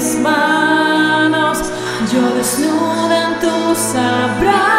mis manos, yo desnuda en tus abrazos.